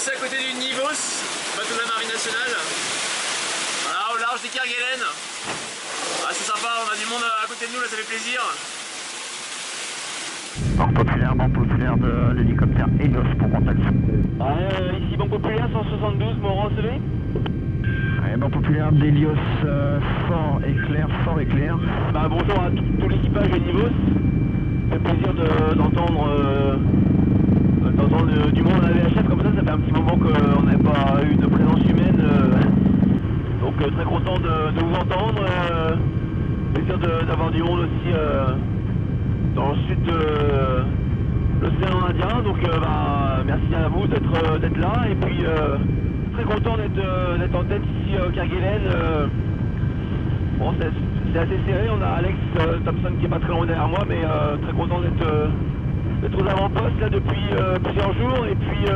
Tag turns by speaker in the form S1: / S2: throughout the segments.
S1: passé à côté du Nivos, bateau de la marine nationale. Voilà, au large des Kerguelen. Ah, c'est sympa, on a du monde à côté de nous, là ça fait plaisir.
S2: Banque populaire, banque populaire de l'hélicoptère Eidos pour contact.
S3: Ah, euh, ici banque populaire 172, Moran recevez
S2: Ouais, banque populaire d'Elios, euh, fort éclair, fort éclair.
S3: Bah, bonjour à tout, l'équipage de Nivos. C'est plaisir d'entendre euh, du monde à la qu'on n'avait pas eu de présence humaine. euh, donc euh, très content de, vous entendre. euh, plaisir d'avoir du monde aussi dans le sud de l'océan Indien. Donc bah, merci à vous d'être là et puis très content d'être en tête ici au Kerguelen. Bon, c'est assez serré. On a Alex Thompson qui est pas très loin derrière moi, mais très content d'être aux avant-postes là depuis plusieurs jours et puis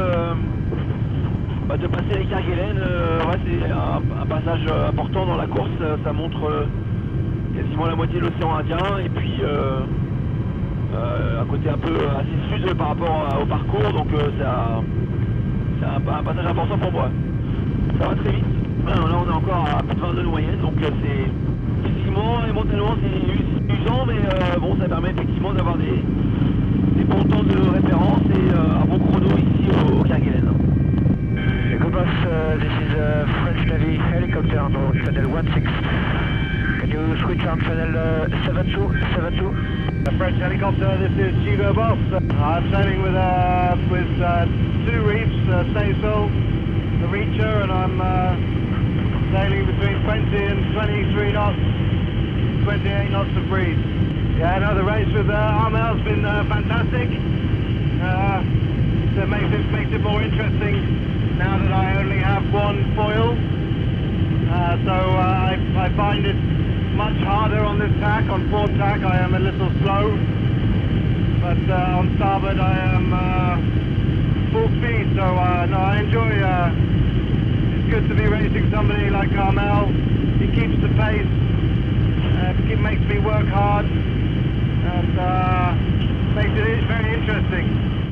S3: bah, de passer les Kerguelen. euh, ouais, c'est un, passage euh, important dans la course. Ça, ça montre euh, quasiment la moitié de l'océan Indien et puis euh, euh, un côté un peu assez sud par rapport au parcours. Donc euh, c'est un, passage important pour moi. Ça va très vite. Là, on est encore à plus de 22 de moyenne, donc euh, c'est physiquement et mentalement c'est us- usant, mais euh, bon, ça permet effectivement d'avoir des
S2: channel 16. Can you switch on channel uh, 72? 72?
S4: A French helicopter, this is Hugo Boss. I'm sailing with uh, with uh, two reefs, uh, Staysail, the Reacher, and I'm uh, sailing between 20 and 23 knots, 28 knots of breeze. Yeah, no, the race with uh, Armel's been uh, fantastic. Uh, it makes it makes it more interesting now that I only have one foil. Uh, so uh, I, I, find it much harder on this tack. On port tack I am a little slow, but uh, on starboard I am uh, full speed. So uh, no, I enjoy. Uh, it's good to be racing somebody like Carmel. He keeps the pace. it makes me work hard, and makes it very interesting.